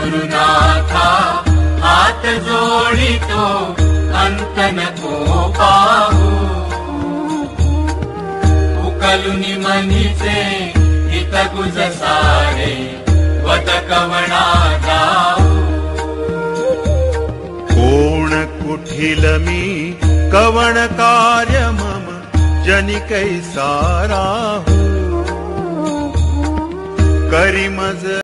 गुरुनाथा हात जोडितो अन्त नको पाहू। उकलुनि मनीचे हित गुज सारे वद कवणा जाऊ। कोण कुठिल मी कवण कार्य मम जनिकै सारा करी मज